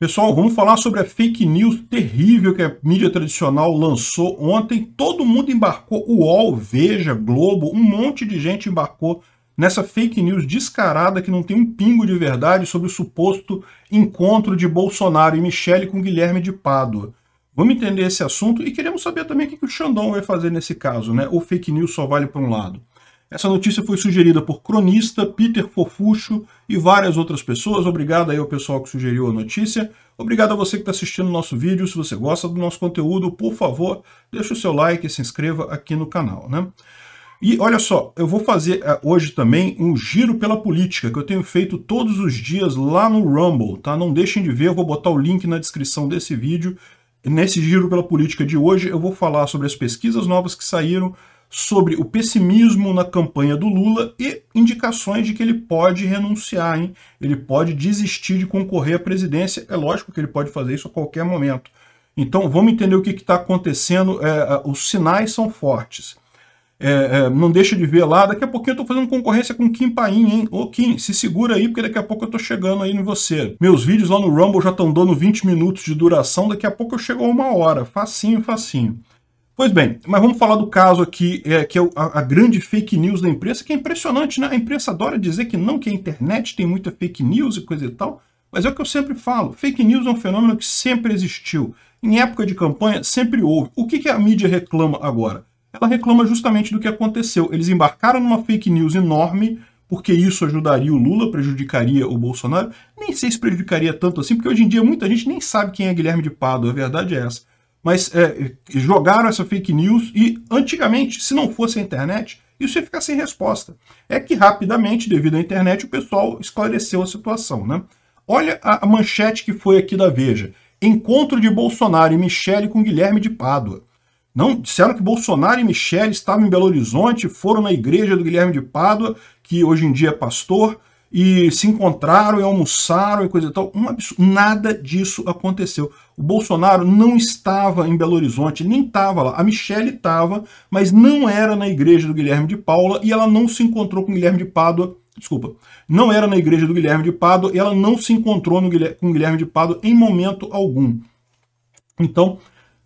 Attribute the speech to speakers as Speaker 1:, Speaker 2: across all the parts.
Speaker 1: Pessoal, vamos falar sobre a fake news terrível que a mídia tradicional lançou ontem. Todo mundo embarcou, o UOL, Veja, Globo, um monte de gente embarcou nessa fake news descarada que não tem um pingo de verdade sobre o suposto encontro de Bolsonaro e Michele com Guilherme de Pádua. Vamos entender esse assunto e queremos saber também o que o Xandão vai fazer nesse caso, né? Ou fake news só vale para um lado. Essa notícia foi sugerida por cronista, Peter Fofucho e várias outras pessoas. Obrigado aí ao pessoal que sugeriu a notícia. Obrigado a você que está assistindo o nosso vídeo. Se você gosta do nosso conteúdo, por favor, deixe o seu like e se inscreva aqui no canal. Né? E olha só, eu vou fazer uh, hoje também um giro pela política, que eu tenho feito todos os dias lá no Rumble. Tá? Não deixem de ver, eu vou botar o link na descrição desse vídeo. Nesse giro pela política de hoje, eu vou falar sobre as pesquisas novas que saíram, sobre o pessimismo na campanha do Lula e indicações de que ele pode renunciar, hein? ele pode desistir de concorrer à presidência. É lógico que ele pode fazer isso a qualquer momento. Então vamos entender o que está acontecendo. É, os sinais são fortes. É, é, não deixa de ver lá. Daqui a pouquinho eu estou fazendo concorrência com Kim Paim, hein? Ô Kim, se segura aí, porque daqui a pouco eu estou chegando aí em você. Meus vídeos lá no Rumble já estão dando 20 minutos de duração, daqui a pouco eu chego a uma hora. Facinho, facinho. Pois bem, mas vamos falar do caso aqui, é, que é a, a, grande fake news da imprensa, que é impressionante, né? A imprensa adora dizer que não, que a internet tem muita fake news e coisa e tal, mas é o que eu sempre falo, fake news é um fenômeno que sempre existiu. Em época de campanha, sempre houve. O que, que a mídia reclama agora? Ela reclama justamente do que aconteceu. Eles embarcaram numa fake news enorme, porque isso ajudaria o Lula, prejudicaria o Bolsonaro. Nem sei se prejudicaria tanto assim, porque hoje em dia muita gente nem sabe quem é Guilherme de Pado, a verdade é essa mas é, jogaram essa fake news e antigamente, se não fosse a internet, isso ia ficar sem resposta. É que rapidamente, devido à internet, o pessoal esclareceu a situação. Né? Olha a, manchete que foi aqui da Veja. Encontro de Bolsonaro e Michele com Guilherme de Pádua. Não, disseram que Bolsonaro e Michele estavam em Belo Horizonte, foram na igreja do Guilherme de Pádua, que hoje em dia é pastor, e se encontraram e almoçaram e coisa e tal. Um absurdo. Nada disso aconteceu. O Bolsonaro não estava em Belo Horizonte, nem estava lá. A Michelle estava, mas não era na igreja do Guilherme de Paula e ela não se encontrou com o Guilherme de Pádua. Desculpa, não era na igreja do Guilherme de Pádua e ela não se encontrou no, com o Guilherme de Pádua em momento algum. Então,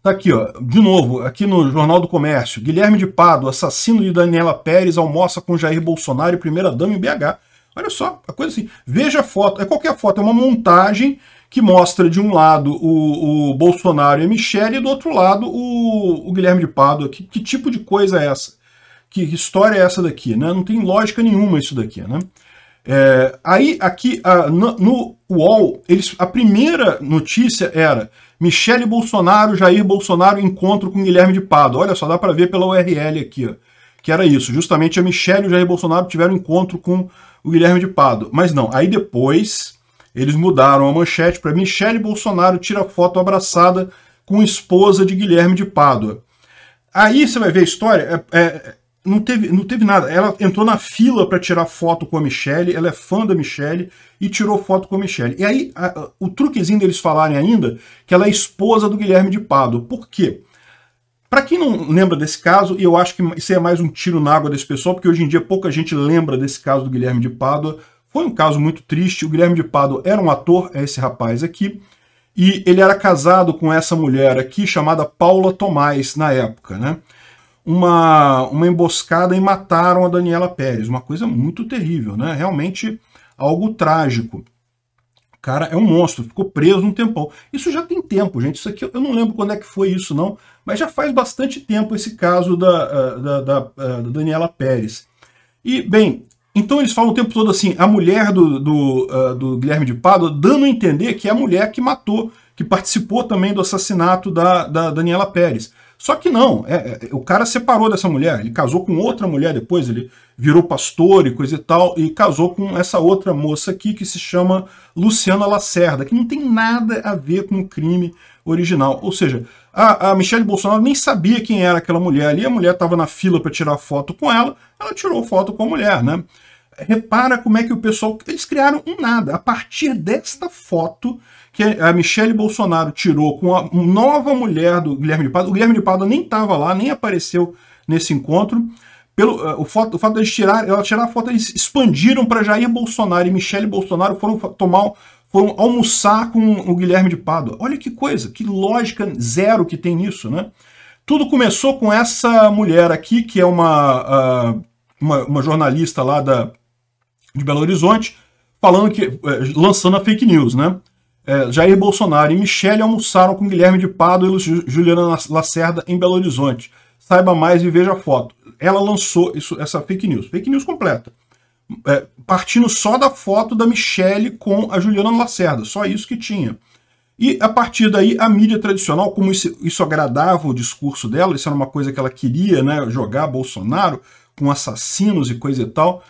Speaker 1: tá aqui, ó, de novo, aqui no Jornal do Comércio. Guilherme de Pádua, assassino de Daniela Pérez, almoça com Jair Bolsonaro e primeira-dama em BH. Olha só, a coisa assim. Veja a foto, é qualquer foto, é uma montagem que mostra de um lado o, o Bolsonaro e a Michelle e do outro lado o, o Guilherme de Pádua. Que, que, tipo de coisa é essa? Que história é essa daqui? Né? Não tem lógica nenhuma isso daqui. Né? É, aí, aqui, a, no, no UOL, eles, a primeira notícia era Michele Bolsonaro, Jair Bolsonaro, encontro com Guilherme de Pádua. Olha só, dá para ver pela URL aqui, ó, que era isso. Justamente a Michele e o Jair Bolsonaro tiveram encontro com o Guilherme de Pado. Mas não, aí depois eles mudaram a manchete para Michele Bolsonaro tira foto abraçada com esposa de Guilherme de Pádua. Aí você vai ver a história, é, é, não, teve, não teve nada. Ela entrou na fila para tirar foto com a Michelle, ela é fã da Michelle e tirou foto com a Michelle. E aí a, o truquezinho deles falarem ainda que ela é esposa do Guilherme de Pádua. Por quê? Para quem não lembra desse caso, e eu acho que isso é mais um tiro na água desse pessoal, porque hoje em dia pouca gente lembra desse caso do Guilherme de Pádua, foi um caso muito triste. O Guilherme de Pádua era um ator, é esse rapaz aqui, e ele era casado com essa mulher aqui, chamada Paula Tomás, na época, né? Uma, uma emboscada e mataram a Daniela Pérez, uma coisa muito terrível, né? Realmente algo trágico cara é um monstro, ficou preso um tempão. Isso já tem tempo, gente. Isso aqui eu não lembro quando é que foi isso, não, mas já faz bastante tempo esse caso da, ah, da, da, ah, da Daniela Pérez. E, bem, então eles falam o tempo todo assim, a mulher do, do, uh, do Guilherme de Pádua, dando a entender que é a mulher que matou, que participou também do assassinato da, da Daniela Pérez. Só que não, é, é, o cara separou dessa mulher, ele casou com outra mulher depois, ele virou pastor e coisa e tal, e casou com essa outra moça aqui que se chama Luciana Lacerda, que não tem nada a ver com o crime original. Ou seja, a, a Michelle Bolsonaro nem sabia quem era aquela mulher ali, a mulher estava na fila para tirar foto com ela, ela tirou foto com a mulher, né? Repara como é que o pessoal. Eles criaram um nada. A partir desta foto que a Michelle Bolsonaro tirou com a nova mulher do Guilherme de Pádua, o Guilherme de Pádua nem estava lá, nem apareceu nesse encontro. Pelo, uh, o, fato, o fato de tirar, ela tirar a foto, eles expandiram para Jair Bolsonaro e Michele Bolsonaro foram tomar, foram almoçar com o Guilherme de Pádua. Olha que coisa, que lógica zero que tem nisso, né? Tudo começou com essa mulher aqui, que é uma, uh, uma, uma, jornalista lá da, de Belo Horizonte, falando que, uh, lançando a fake news, né? Uh, Jair Bolsonaro e Michele almoçaram com Guilherme de Pádua e Juliana Lacerda em Belo Horizonte. Saiba mais e veja a foto. Ela lançou isso, essa fake news, fake news completa é, partindo só da foto da Michelle com a Juliana Lacerda, só isso que tinha. E a partir daí, a mídia tradicional, como isso, isso agradava o discurso dela, isso era uma coisa que ela queria, né, jogar Bolsonaro com assassinos e coisa e tal,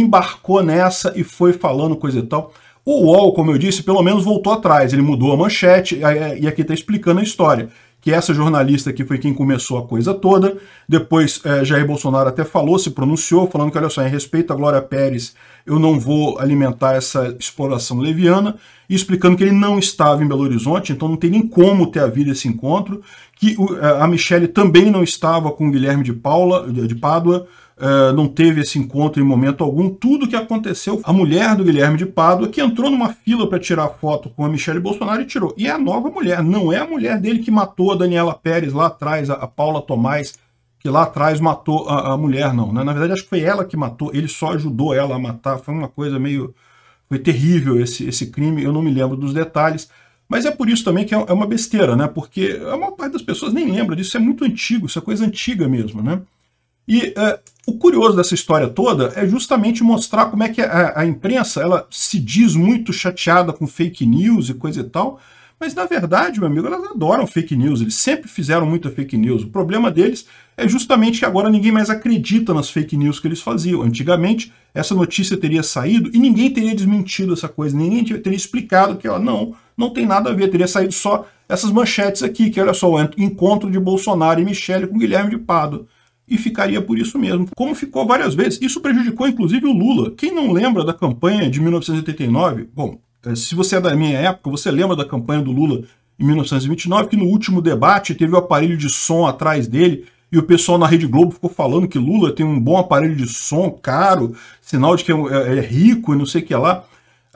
Speaker 1: embarcou nessa e foi falando coisa e tal. O UOL, como eu disse, pelo menos voltou atrás, ele mudou a manchete e aqui está explicando a história que essa jornalista aqui foi quem começou a coisa toda. Depois, é, Jair Bolsonaro até falou, se pronunciou, falando que, olha só, em respeito a Glória Pérez, eu não vou alimentar essa exploração leviana, e explicando que ele não estava em Belo Horizonte, então não tem nem como ter havido esse encontro, que é, a Michelle também não estava com o Guilherme de Paula, de Pádua, Uh, não teve esse encontro em momento algum. Tudo que aconteceu, a mulher do Guilherme de Pádua, que entrou numa fila para tirar foto com a Michelle Bolsonaro e tirou. E é a nova mulher, não é a mulher dele que matou a Daniela Pérez lá atrás, a, a Paula Tomás, que lá atrás matou a, a mulher, não. Né? Na verdade, acho que foi ela que matou, ele só ajudou ela a matar. Foi uma coisa meio. Foi terrível esse, esse crime, eu não me lembro dos detalhes. Mas é por isso também que é, é uma besteira, né? Porque a maior parte das pessoas nem lembra disso, é muito antigo, isso é coisa antiga mesmo, né? E é, o curioso dessa história toda é justamente mostrar como é que a, a, imprensa ela se diz muito chateada com fake news e coisa e tal, mas na verdade, meu amigo, elas adoram fake news, eles sempre fizeram muita fake news. O problema deles é justamente que agora ninguém mais acredita nas fake news que eles faziam. Antigamente, essa notícia teria saído e ninguém teria desmentido essa coisa, ninguém teria explicado que, ó, não, não tem nada a ver, teria saído só essas manchetes aqui, que olha só, o encontro de Bolsonaro e Michele com Guilherme de Pado e ficaria por isso mesmo, como ficou várias vezes. Isso prejudicou inclusive o Lula. Quem não lembra da campanha de 1989? Bom, se você é da minha época, você lembra da campanha do Lula em 1929, que no último debate teve o aparelho de som atrás dele e o pessoal na Rede Globo ficou falando que Lula tem um bom aparelho de som, caro, sinal de que é, é, é rico e não sei o que lá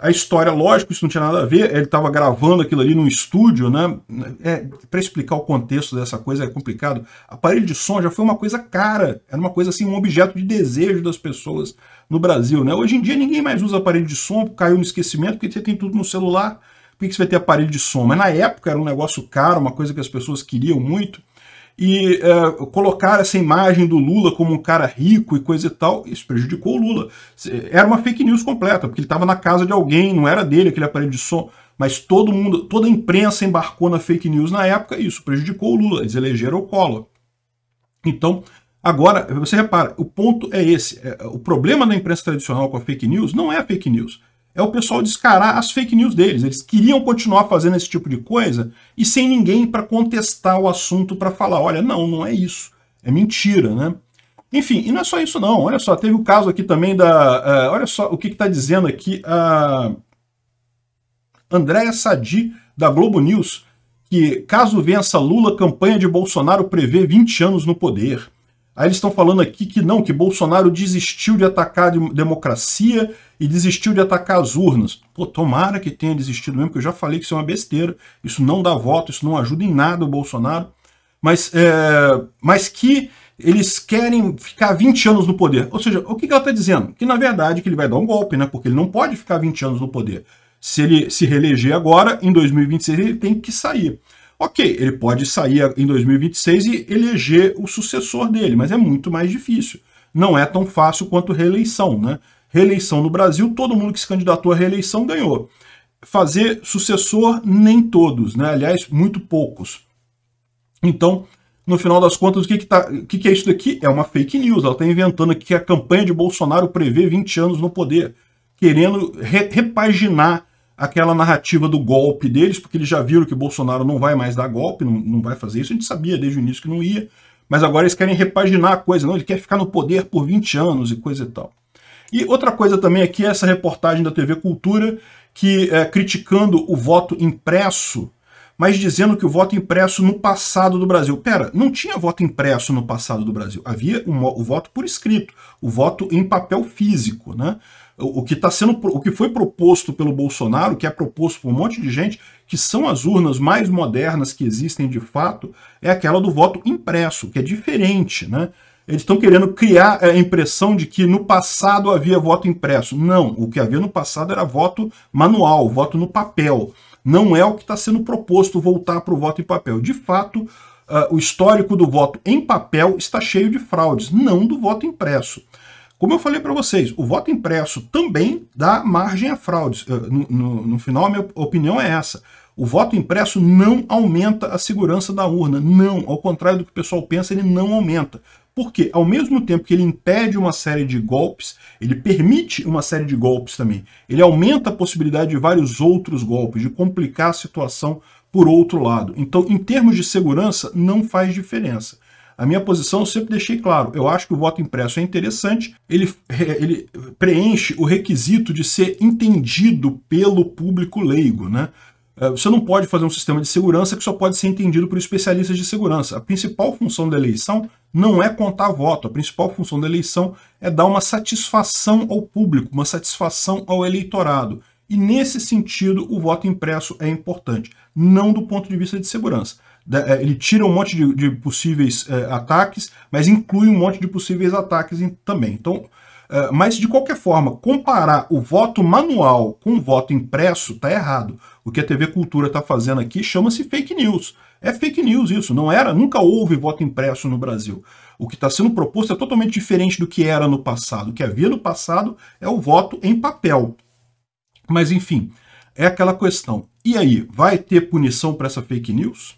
Speaker 1: a história, lógico, isso não tinha nada a ver, ele estava gravando aquilo ali num estúdio, né? É, Para explicar o contexto dessa coisa é complicado. Aparelho de som já foi uma coisa cara, era uma coisa assim, um objeto de desejo das pessoas no Brasil, né? Hoje em dia ninguém mais usa aparelho de som, caiu no esquecimento, porque você tem tudo no celular, por que você vai ter aparelho de som? Mas na época era um negócio caro, uma coisa que as pessoas queriam muito e é, colocar essa imagem do Lula como um cara rico e coisa e tal, isso prejudicou o Lula. Era uma fake news completa, porque ele estava na casa de alguém, não era dele aquele aparelho de som, mas todo mundo, toda a imprensa embarcou na fake news na época, e isso prejudicou o Lula, eles elegeram o Collor. Então, agora, você repara, o ponto é esse, é, o problema da imprensa tradicional com a fake news não é a fake news, é o pessoal descarar as fake news deles. Eles queriam continuar fazendo esse tipo de coisa e sem ninguém para contestar o assunto para falar, olha, não, não é isso, é mentira, né? Enfim, e não é só isso não, olha só, teve o caso aqui também da, uh, olha só o que está dizendo aqui a Andréa Sadi, da Globo News, que caso vença Lula, campanha de Bolsonaro prevê 20 anos no poder. Aí eles estão falando aqui que não, que Bolsonaro desistiu de atacar a democracia e desistiu de atacar as urnas. Pô, tomara que tenha desistido mesmo, porque eu já falei que isso é uma besteira, isso não dá voto, isso não ajuda em nada o Bolsonaro, mas, é, mas que eles querem ficar 20 anos no poder. Ou seja, o que, ela está dizendo? Que na verdade que ele vai dar um golpe, né? Porque ele não pode ficar 20 anos no poder. Se ele se reeleger agora, em 2026 ele tem que sair. Ok, ele pode sair em 2026 e eleger o sucessor dele, mas é muito mais difícil. Não é tão fácil quanto reeleição, né? Reeleição no Brasil, todo mundo que se candidatou à reeleição ganhou. Fazer sucessor, nem todos, né? Aliás, muito poucos. Então, no final das contas, o que, que, tá, o que, que é isso daqui? É uma fake news. Ela está inventando aqui que a campanha de Bolsonaro prevê 20 anos no poder, querendo re repaginar aquela narrativa do golpe deles, porque eles já viram que Bolsonaro não vai mais dar golpe, não, não vai fazer isso, a gente sabia desde o início que não ia, mas agora eles querem repaginar a coisa, não, ele quer ficar no poder por 20 anos e coisa e tal. E outra coisa também aqui é essa reportagem da TV Cultura, que é, criticando o voto impresso, mas dizendo que o voto impresso no passado do Brasil. Pera, não tinha voto impresso no passado do Brasil. Havia um, o voto por escrito, o voto em papel físico, né? O que está sendo o que foi proposto pelo Bolsonaro, que é proposto por um monte de gente, que são as urnas mais modernas que existem de fato, é aquela do voto impresso, que é diferente, né? Eles estão querendo criar a impressão de que no passado havia voto impresso. Não, o que havia no passado era voto manual, voto no papel. Não é o que está sendo proposto voltar para o voto em papel. De fato, uh, o histórico do voto em papel está cheio de fraudes, não do voto impresso. Como eu falei para vocês, o voto impresso também dá margem a fraudes. No, no, no, final, a minha opinião é essa. O voto impresso não aumenta a segurança da urna. Não, ao contrário do que o pessoal pensa, ele não aumenta. Porque, ao mesmo tempo que ele impede uma série de golpes, ele permite uma série de golpes também. Ele aumenta a possibilidade de vários outros golpes, de complicar a situação por outro lado. Então, em termos de segurança, não faz diferença. A minha posição sempre deixei claro. Eu acho que o voto impresso é interessante, ele, ele preenche o requisito de ser entendido pelo público leigo, né? É, você não pode fazer um sistema de segurança que só pode ser entendido por especialistas de segurança. A principal função da eleição não é contar voto, a principal função da eleição é dar uma satisfação ao público, uma satisfação ao eleitorado. E nesse sentido, o voto impresso é importante, não do ponto de vista de segurança. É, ele tira um monte de, de possíveis é, ataques, mas inclui um monte de possíveis ataques também. Então, é, mas de qualquer forma, comparar o voto manual com o voto impresso está errado. O que a TV Cultura está fazendo aqui chama-se fake news. É fake news isso, não era, nunca houve voto impresso no Brasil. O que está sendo proposto é totalmente diferente do que era no passado. O que havia no passado é o voto em papel. Mas enfim, é aquela questão. E aí, vai ter punição para essa fake news?